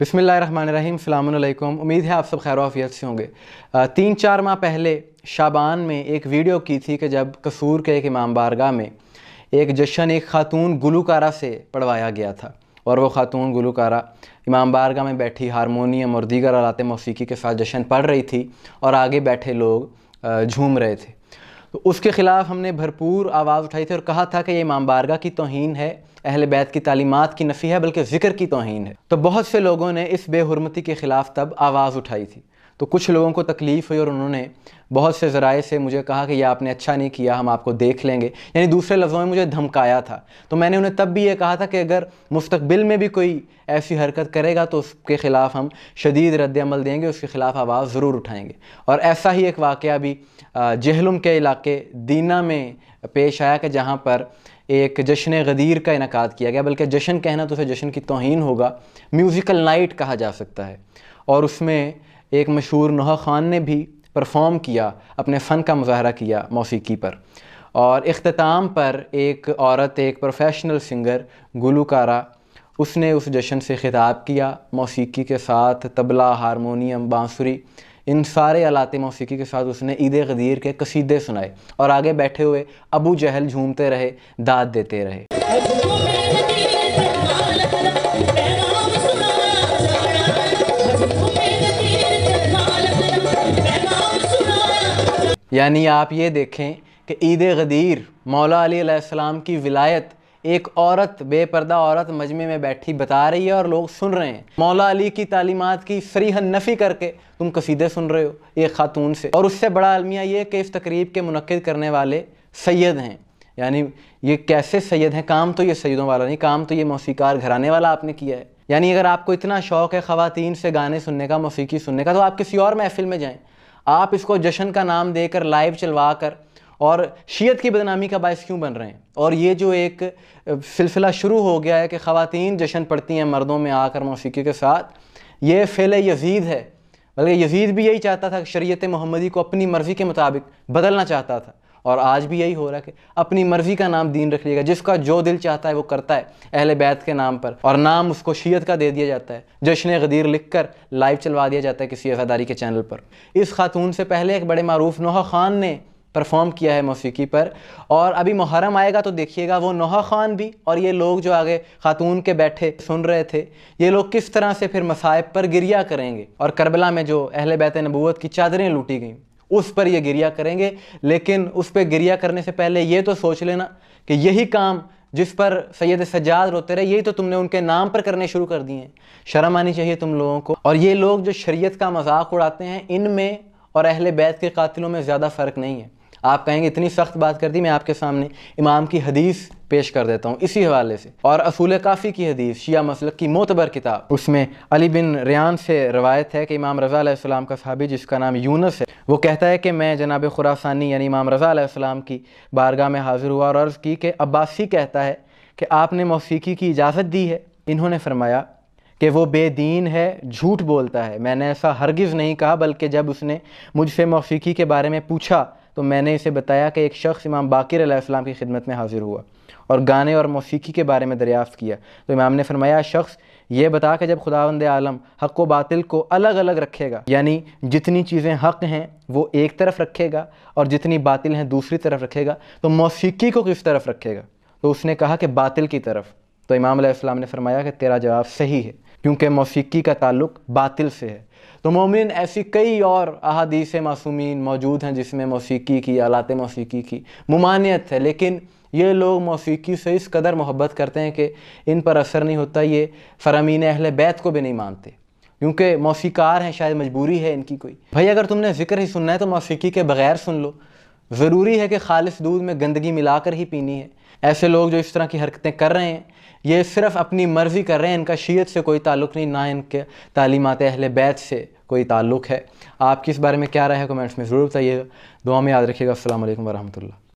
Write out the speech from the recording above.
बिसमीम अल्लाम उम्मीद है आप सब खैर वाफियत से होंगे। तीन चार माह पहले शाबान में एक वीडियो की थी कि जब कसूर के एक इमाम बारगाह में एक जश्न, एक ख़ातून गुलकारा से पढ़वाया गया था और वो ख़ातून गुलकारा इमाम बारगाह में बैठी हारमोनियम और दीगर आलात मौसीकी के साथ जश्न पढ़ रही थी और आगे बैठे लोग झूम रहे थे। तो उसके ख़िलाफ़ हमने भरपूर आवाज़ उठाई थी और कहा था कि ये इमाम बारगा की तोहन है, अहल बैत की तालीमत की नफ़ी है, बल्कि ज़िक्र की तोहन है। तो बहुत से लोगों ने इस बेहरमती के ख़िलाफ़ तब आवाज़ उठाई थी। तो कुछ लोगों को तकलीफ़ हुई और उन्होंने बहुत से ज़राए से मुझे कहा कि यह आपने अच्छा नहीं किया, हम आपको देख लेंगे। यानी दूसरे लफ्ज़ों में मुझे धमकाया था। तो मैंने उन्हें तब भी ये कहा था कि अगर मुस्तबिल में भी कोई ऐसी हरकत करेगा तो उसके ख़िलाफ़ हम शदीद रद्दमल देंगे, उसके ख़िलाफ़ आवाज़ ज़रूर उठाएँगे। और ऐसा ही एक वाक़ भी जहलुम के इलाके दीना में पेश आया कि जहाँ पर एक जश्न गदीर का इनका किया गया। बल्कि जश्न कहना तो उसे जश्न की तोहन होगा, म्यूज़िकल नाइट कहा जा सकता है। और उसमें एक मशहूर नोहा ख़ान ने भी परफॉर्म किया, अपने फ़न का मुजाहरा किया मौसीकी पर। और अख्ताम पर एक औरत, एक प्रोफेशनल सिंगर गुलकारा, उसने उस जश्न से ख़िताब किया मौसीकी के साथ, तबला, हारमोनियम, बांसुरी, इन सारे आलात मौसीकी के साथ उसने ईद गदीर के कसीदे सुनाए और आगे बैठे हुए अबू जहल झूमते रहे, दाद देते रहे। यानी आप ये देखें कि ईद गदीर मौला अली की विलायत एक औरत, बेपर्दा औरत मजमे में बैठी बता रही है और लोग सुन रहे हैं। मौला अली की तालीमत की सरीहन नफ़ी करके तुम कसीदे सुन रहे हो एक ख़ातून से। और उससे बड़ा अलमिया ये कि इस तकरीब के मुनद करने वाले सैयद हैं। यानी ये कैसे सैयद हैं? काम तो ये सैदों वाला नहीं, काम तो ये मौसीकार घराने वाला आपने किया है। यानी अगर आपको इतना शौक़ है ख़वातीन से गाने सुनने का, मौसीकी सुनने का तो आप किसी और महफिल में जाएँ। आप इसको जश्न का नाम देकर लाइव चलवा कर और शीयत की बदनामी का बायस क्यों बन रहे हैं? और ये जो एक सिलसिला शुरू हो गया है कि ख़वातीन जश्न पढ़ती हैं मर्दों में आकर मौसीकी के साथ, ये फ़ैल यजीद है। बल्कि यजीद भी यही चाहता था कि शरीत मोहम्मदी को अपनी मर्ज़ी के मुताबिक बदलना चाहता था। और आज भी यही हो रहा है कि अपनी मर्ज़ी का नाम दीन रख लिएगा जिसका जो दिल चाहता है वो करता है, अहल बैत के नाम पर। और नाम उसको शीयत का दे दिया जाता है। जश्न गदीर लिख कर लाइव चलवा दिया जाता है किसी अजादारी के चैनल पर। इस खातून से पहले एक बड़े मरूफ नोहा ख़ान ने परफॉर्म किया है मौसीकी पर। और अभी मुहर्रम आएगा तो देखिएगा वो नोहा ख़ान भी और ये लोग जो आगे ख़ातून के बैठे सुन रहे थे, ये लोग किस तरह से फिर मसायब पर गिरिया करेंगे और करबला में जो अहल बैत नबूत की चादरें लूटी गई। उस पर ये गिरिया करेंगे। लेकिन उस पर गिरिया करने से पहले ये तो सोच लेना कि यही काम जिस पर सैयद सज्जाद रोते रहे, यही तो तुमने उनके नाम पर करने शुरू कर दिए शर्म आनी चाहिए तुम लोगों को। और ये लोग जो शरीयत का मज़ाक उड़ाते हैं, इनमें और अहल बैत के कातिलों में ज़्यादा फ़र्क नहीं है। आप कहेंगे, इतनी सख्त बात कर दी मैं आपके सामने। इमाम की हदीस पेश कर देता हूँ, इसी हवाले से। और असूल काफ़ी की हदीस, शिया मसलक की मोतबर किताब। उसमें अली बिन रियान से रवायत है कि इमाम रज़ा सलाम का साहबी, जिसका नाम यूनस है, वो कहता है कि मैं जनाब खुरासानी, यानी इमाम रज़ा की बारगाह में हाजिर हुआ और अर्ज़ की कि अब्बासी कहता है कि आपने मौसीकी की इजाज़त दी है। इन्होंने फरमाया कि वो बेदीन है, झूठ बोलता है। मैंने ऐसा हरगिज़ नहीं कहा, बल्कि जब उसने मुझसे मौसीकी के बारे में पूछा तो मैंने इसे बताया कि एक शख्स इमाम बाकिर अलैहिस्सलाम की खिदमत में हाजिर हुआ और गाने और मौसीकी के बारे में दरियाफ़त किया। तो इमाम ने फरमाया, शख्स ये बता कि जब खुदावंद आलम हक़ व बातिल को अलग अलग रखेगा, यानी जितनी चीज़ें हक़ हैं वो एक तरफ़ रखेगा और जितनी बातिल हैं दूसरी तरफ़ रखेगा तो मौसीकी को किस तरफ़ रखेगा? तो उसने कहा कि बातिल की तरफ़। तो इमाम ने फरमाया कि तेरा जवाब सही है। क्योंकि मौसीकी का ताल्लुक बातिल से है। तो मोमिन ऐसी कई और अहादीस मासूमीन मौजूद हैं जिसमें मौसीकी की, आलात मौसीकी की ममानियत है। लेकिन ये लोग मौसीकी से इस कदर मोहब्बत करते हैं कि इन पर असर नहीं होता, ये फ़रामीन अहल बैत को भी नहीं मानते। क्योंकि मौसीकार हैं, शायद मजबूरी है इनकी कोई। भाई, अगर तुमने ज़िक्र ही सुनना है तो मौसीकी के बगैर सुन लो। ज़रूरी है कि खालिश दूध में गंदगी मिलाकर ही पीनी है। ऐसे लोग जो इस तरह की हरकतें कर रहे हैं ये सिर्फ़ अपनी मर्ज़ी कर रहे हैं, इनका शीयत से कोई ताल्लुक़ नहीं, ना इनके तालीमत अहल बैत से कोई ताल्लुक़ है। आपकी इस बारे में क्या राय है कमेंट्स में ज़रूर बताइएगा। दुआ में याद रखिएगा। असल वरहमल